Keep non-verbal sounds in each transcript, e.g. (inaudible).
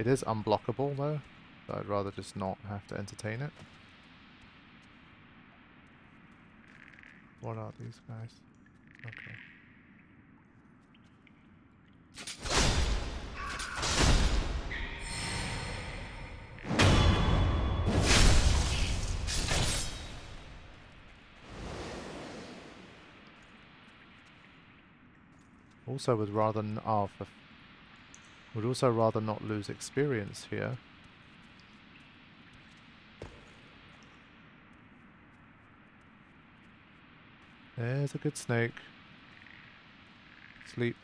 It is unblockable though, so I'd rather just not have to entertain it. What are these guys? Okay. Also would rather oh, for would also rather not lose experience here. There's a good snake. Sleep.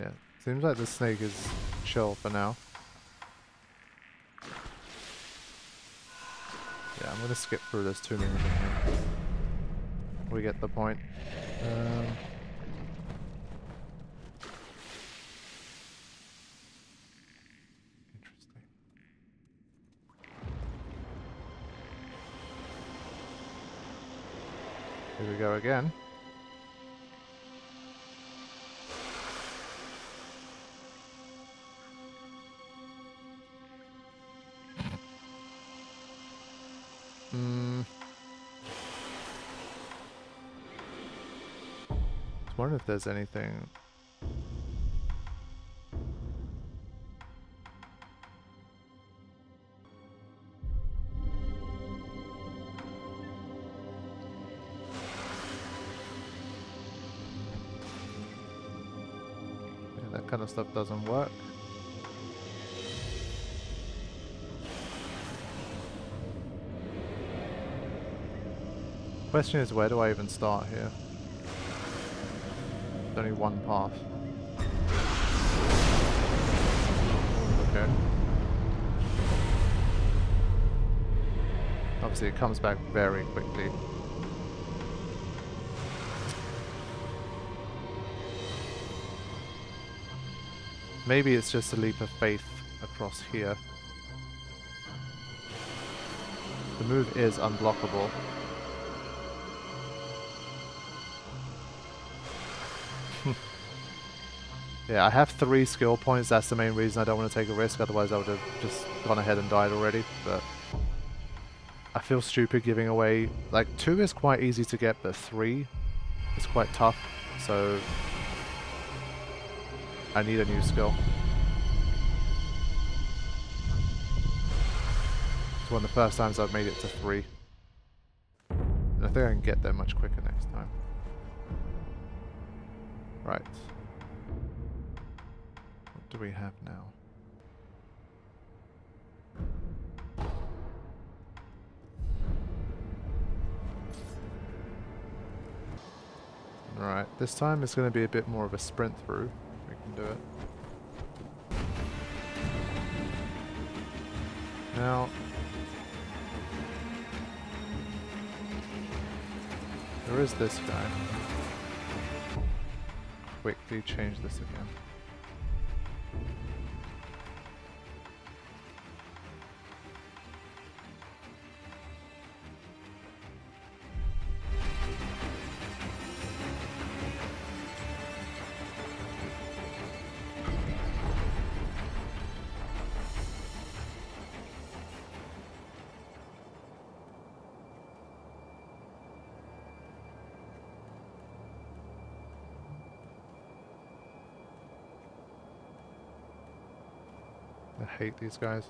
Yeah, seems like the snake is chill for now. Yeah, I'm gonna skip through this two minutes. We get the point. Um. Here we go again. If there's anything. Yeah, that kind of stuff doesn't work. Question is, where do I even start here? Only one path. Okay. Obviously, it comes back very quickly. Maybe it's just a leap of faith across here. The move is unblockable. Yeah, I have three skill points. That's the main reason I don't want to take a risk. Otherwise, I would have just gone ahead and died already. But I feel stupid giving away... Like, two is quite easy to get, but three is quite tough. So I need a new skill. It's one of the first times I've made it to three. And I think I can get there much quicker next time. Right. Do we have now? Right, this time it's going to be a bit more of a sprint through. We can do it. Now, there is this guy. Quickly change this again. I hate these guys.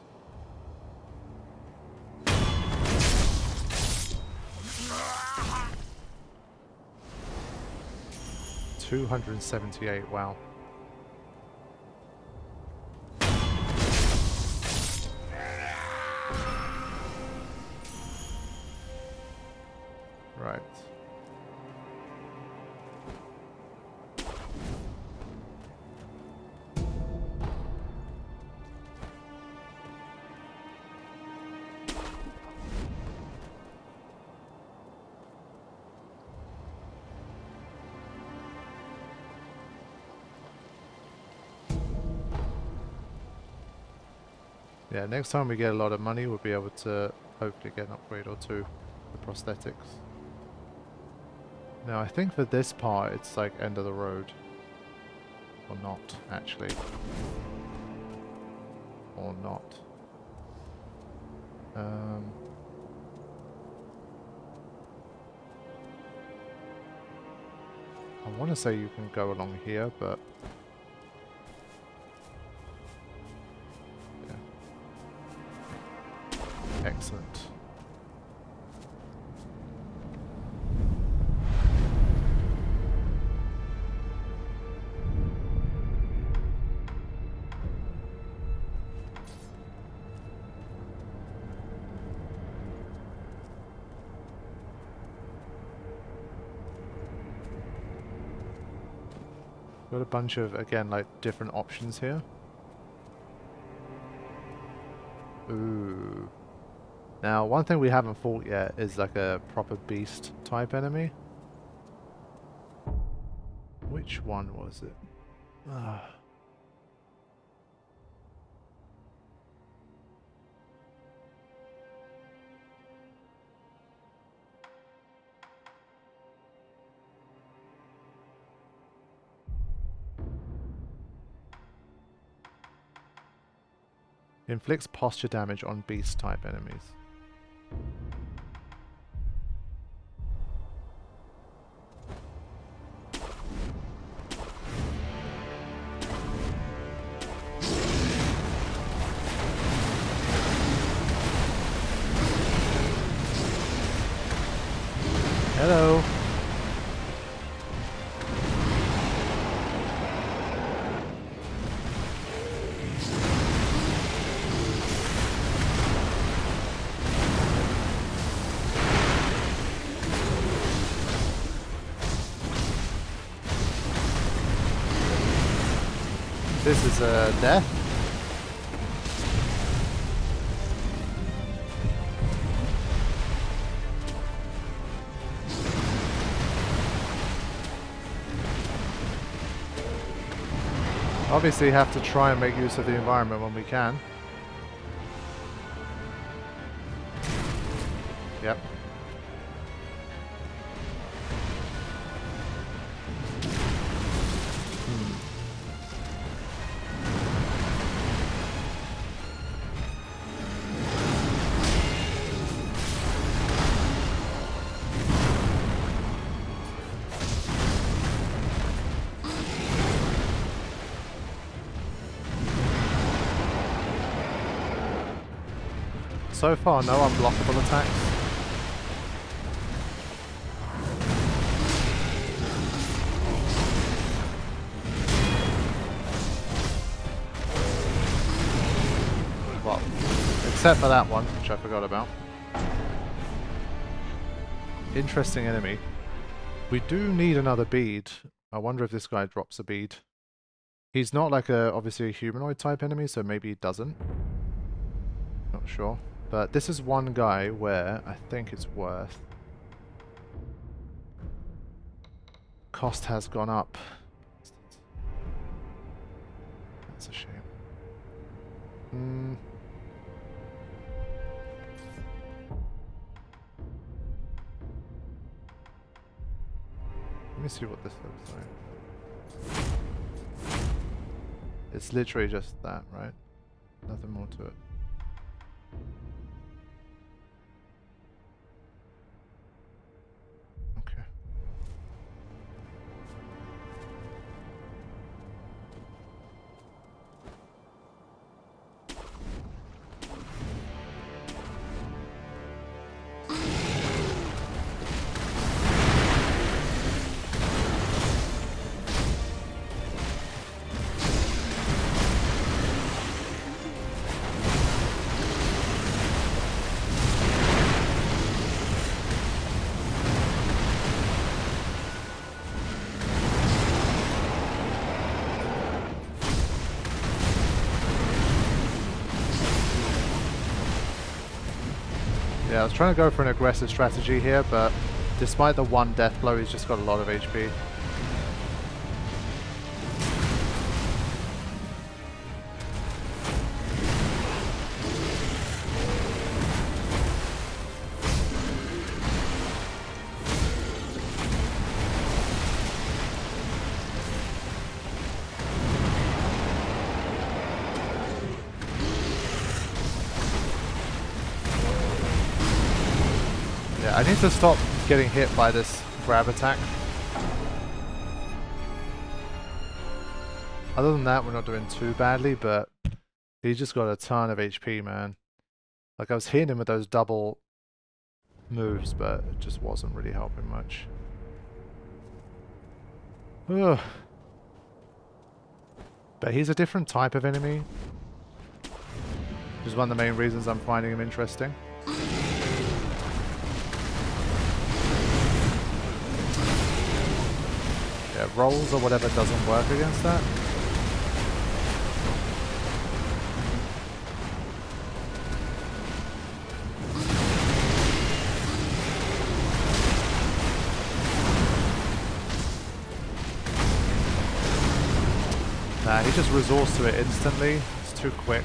Two hundred and seventy-eight. Wow. Yeah, next time we get a lot of money, we'll be able to hopefully get an upgrade or two the prosthetics. Now, I think for this part, it's like end of the road. Or not, actually. Or not. Um... I want to say you can go along here, but Got a bunch of, again, like different options here. Ooh. Now, one thing we haven't fought yet is like a proper beast type enemy. Which one was it? Ah. Inflicts posture damage on beast type enemies. This is a death. Obviously have to try and make use of the environment when we can. So far, no unblockable attacks. Well, except for that one, which I forgot about. Interesting enemy. We do need another bead. I wonder if this guy drops a bead. He's not like a obviously a humanoid type enemy, so maybe he doesn't. Not sure. But this is one guy where I think it's worth. Cost has gone up. That's a shame. Hmm. Let me see what this looks like. It's literally just that, right? Nothing more to it. Yeah, I was trying to go for an aggressive strategy here, but despite the one death blow, he's just got a lot of HP. To stop getting hit by this grab attack. Other than that, we're not doing too badly, but he just got a ton of HP, man. Like, I was hitting him with those double moves, but it just wasn't really helping much. Ugh. But he's a different type of enemy. Which is one of the main reasons I'm finding him interesting. Yeah, rolls or whatever doesn't work against that. Nah, he just resorts to it instantly. It's too quick.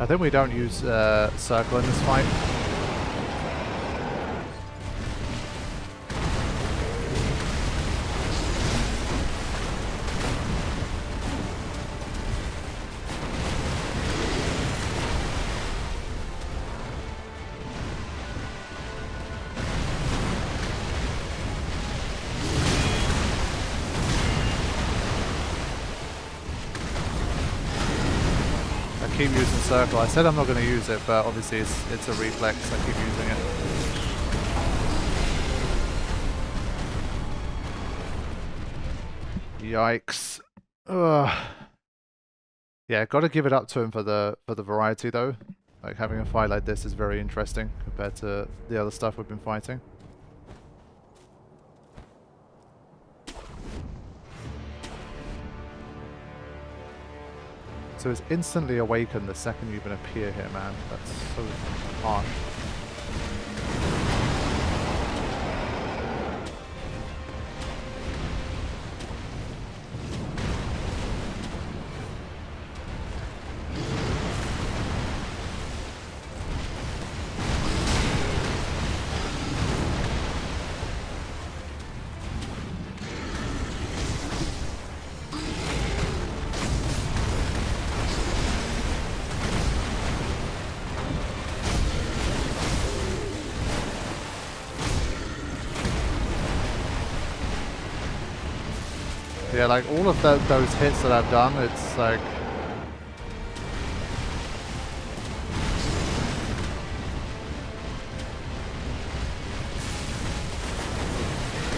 I think we don't use uh, circle in this fight. Keep using circle. I said I'm not going to use it, but obviously it's, it's a reflex. I keep using it. Yikes. Ugh. Yeah, got to give it up to him for the for the variety though. Like having a fight like this is very interesting compared to the other stuff we've been fighting. So it's instantly awakened the second you even appear here, man. That's so harsh. Yeah, like all of those hits that I've done, it's like...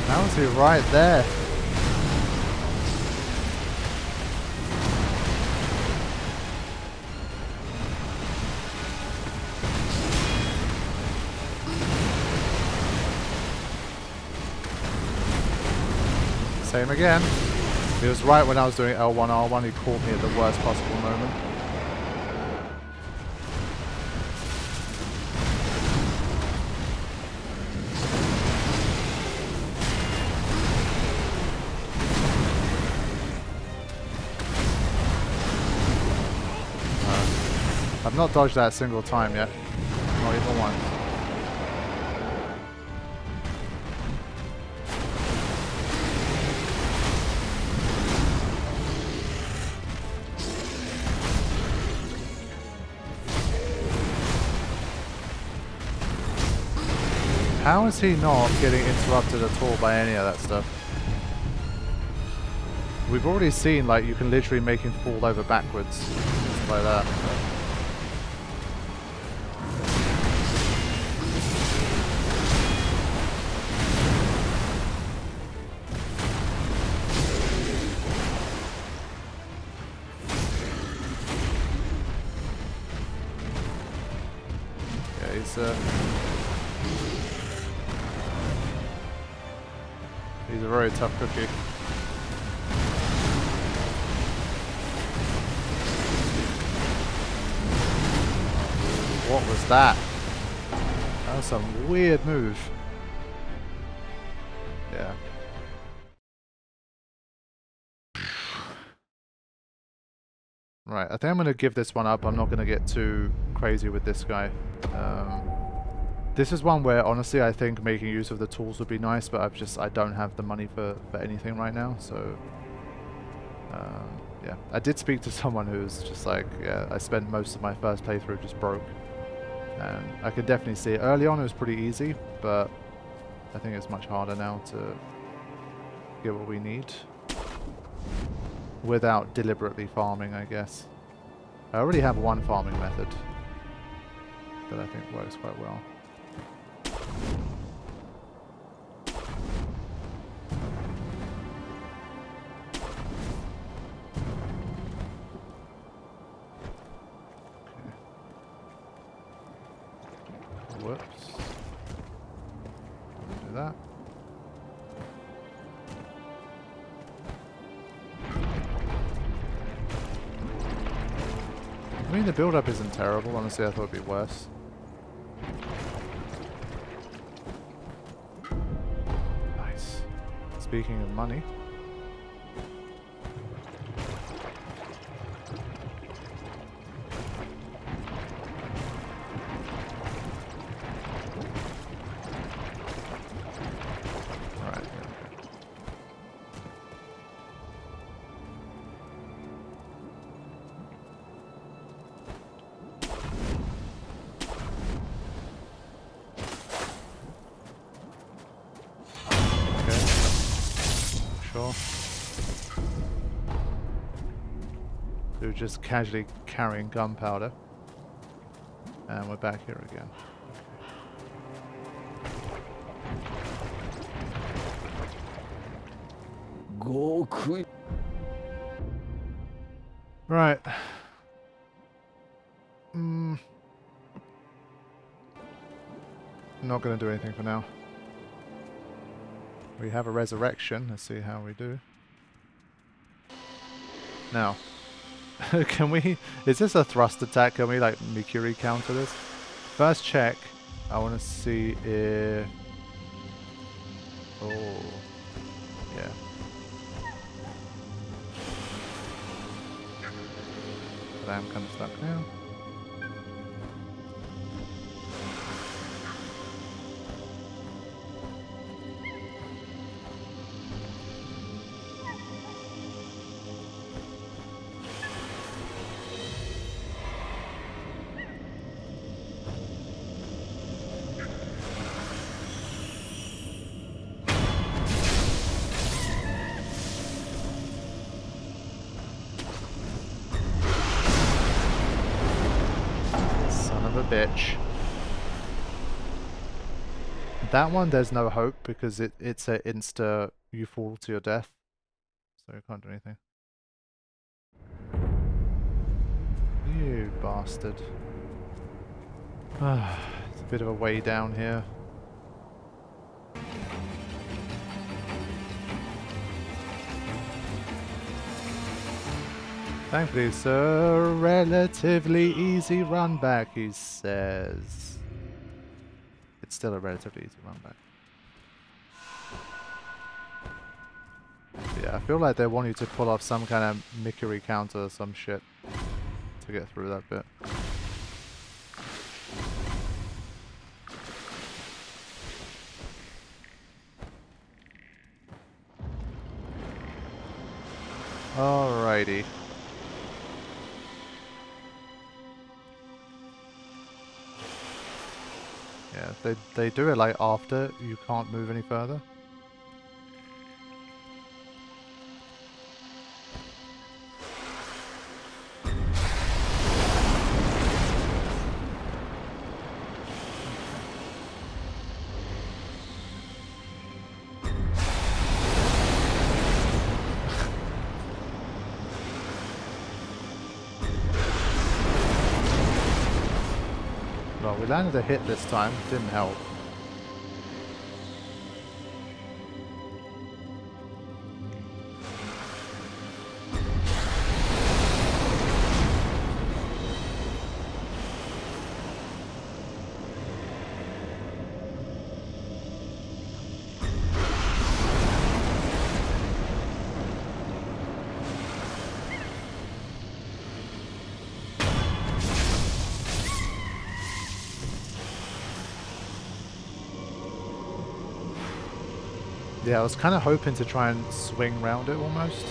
How is he right there? Same again. It was right when I was doing L1, R1, he caught me at the worst possible moment. Uh, I've not dodged that a single time yet. Not even once. How is he not getting interrupted at all by any of that stuff? We've already seen, like, you can literally make him fall over backwards. Like that. Yeah, he's, uh, very tough cookie. What was that? That was some weird move. Yeah. Right, I think I'm going to give this one up. I'm not going to get too crazy with this guy. Um, this is one where, honestly, I think making use of the tools would be nice, but I've just, I don't have the money for, for anything right now, so... Um, yeah, I did speak to (laughs) someone who's just like, yeah, I spent most of my first playthrough just broke. And I could definitely see it. Early on it was pretty easy, but I think it's much harder now to get what we need without deliberately farming, I guess. I already have one farming method that I think works quite well. Isn't terrible. Honestly, I thought it'd be worse. Nice. Speaking of money. Just casually carrying gunpowder. And we're back here again. Go quick. Right. Mm. Not going to do anything for now. We have a resurrection. Let's see how we do. Now, (laughs) can we... Is this a thrust attack? Can we, like, Mikiri counter this? First check. I want to see if... Oh. Yeah. But I'm kind of stuck now. That one, there's no hope because it, it's a insta you fall to your death. So you can't do anything. You bastard. Ah, it's a bit of a way down here. Thankfully, it's a relatively easy run back, he says. It's still a relatively easy run back. Yeah, I feel like they want you to pull off some kind of Mikiri counter or some shit to get through that bit. Alrighty. Yeah, they they do it like after you can't move any further. We landed a hit this time, didn't help. Yeah, I was kind of hoping to try and swing round it almost.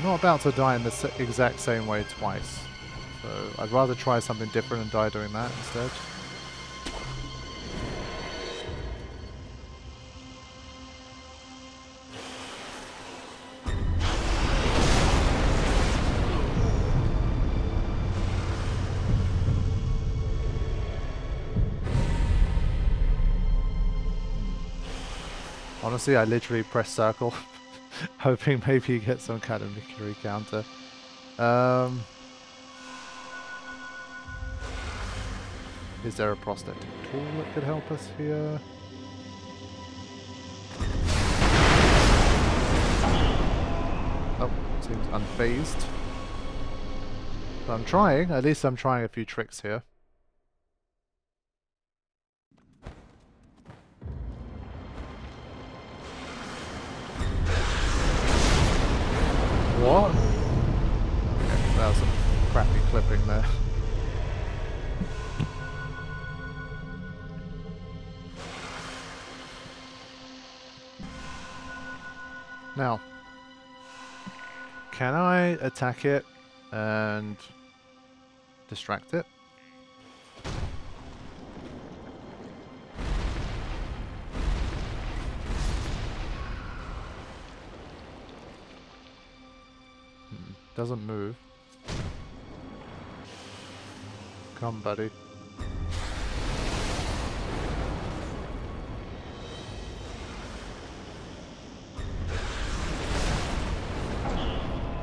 I'm not about to die in the exact same way twice. So I'd rather try something different and die doing that instead. Honestly, I literally press circle (laughs) (laughs) hoping maybe you get some kind of Mikiri counter. Um, is there a prosthetic tool that could help us here? Oh, seems unfazed. But I'm trying, at least I'm trying a few tricks here. What? Okay, that was some crappy clipping there. Now, can I attack it and distract it? Doesn't move. Come, buddy.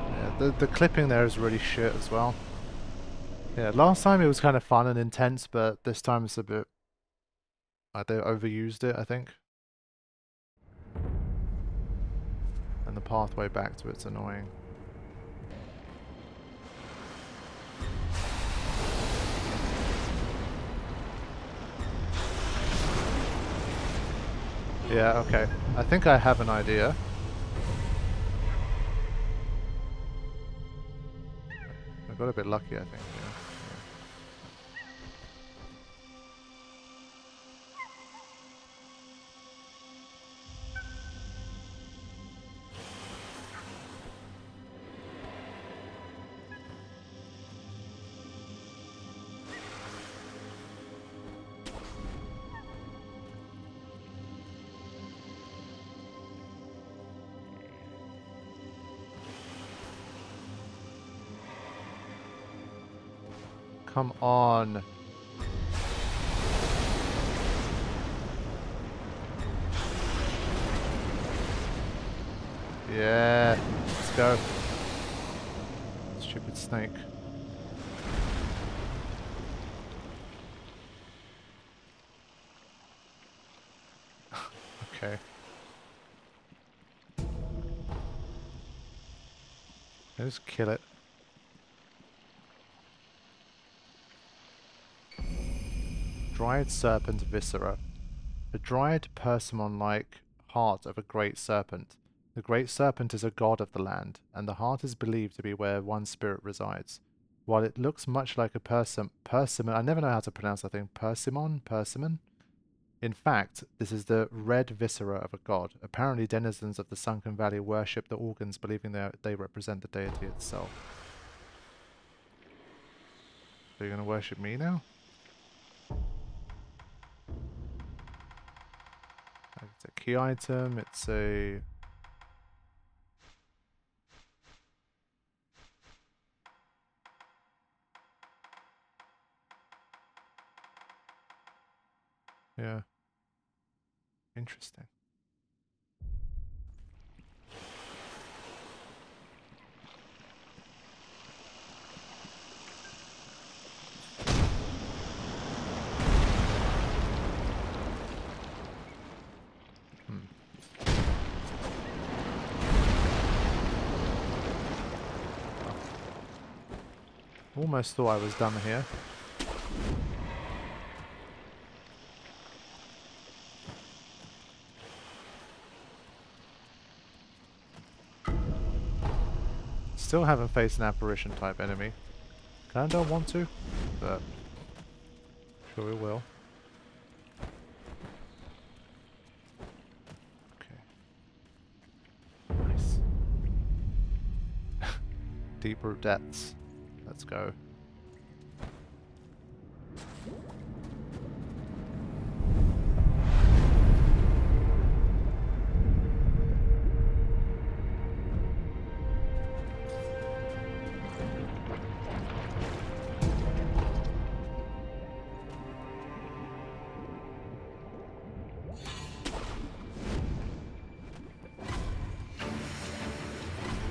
Yeah, the, the clipping there is really shit as well. Yeah, last time it was kind of fun and intense, but this time it's a bit... They overused it, I think. And the pathway back to it's annoying. Yeah, okay. I think I have an idea. I got a bit lucky, I think. Come on. Yeah, let's go. Stupid snake. (laughs) okay. Let's kill it. Dried Serpent Viscera. A dryad persimmon-like heart of a great serpent. The great serpent is a god of the land, and the heart is believed to be where one spirit resides. While it looks much like a persim persimmon, I never know how to pronounce that thing, persimmon? Persimmon? In fact, this is the red viscera of a god. Apparently denizens of the Sunken Valley worship the organs, believing they, they represent the deity itself. So you're going to worship me now? Item, it's a... Yeah. Interesting. Almost thought I was done here. Still haven't faced an apparition type enemy. Kinda don't want to, but sure we will. Okay. Nice. (laughs) Deeper depths. Let's go.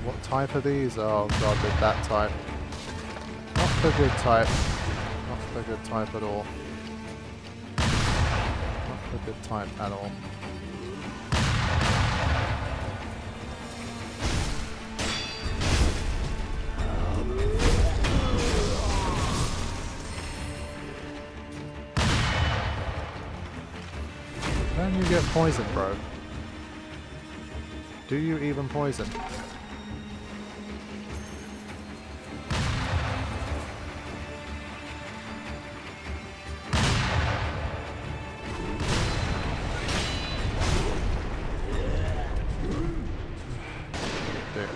What type are these? Oh god, they're that type. Not the good type. Not the good type at all. Not the good type at all. Can you get poisoned, bro? Do you even poison? There.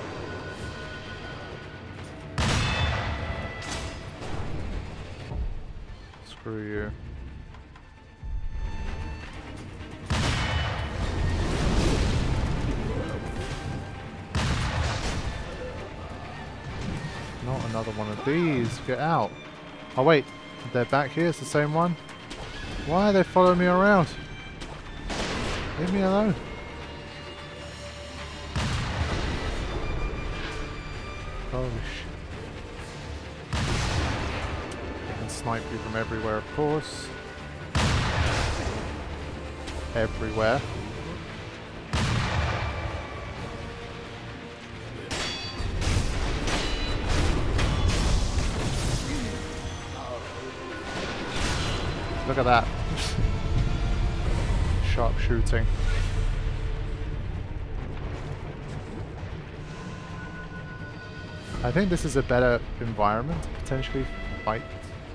Screw you. Not another one of these. Get out. Oh wait, they're back here. It's the same one. Why are they following me around? Leave me alone. From everywhere, of course. Everywhere. Look at that. (laughs) Sharp shooting. I think this is a better environment to potentially fight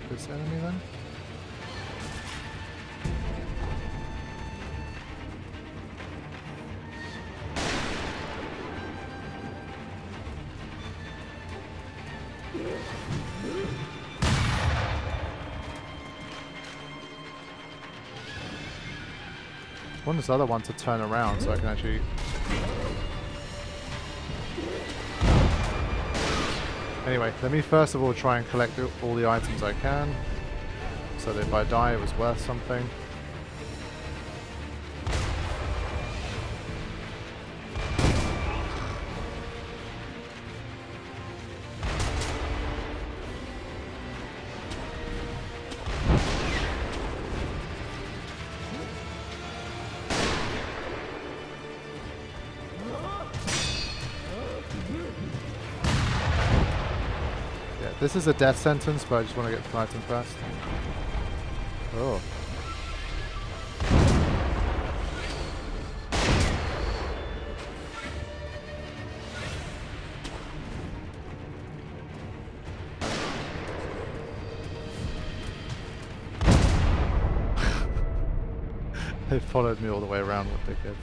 this enemy then. I want this other one to turn around so I can actually Anyway, let me first of all try and collect all the items I can. So that if I die it was worth something. This is a death sentence, but I just want to get item first. Oh. (laughs) they followed me all the way around, what they did.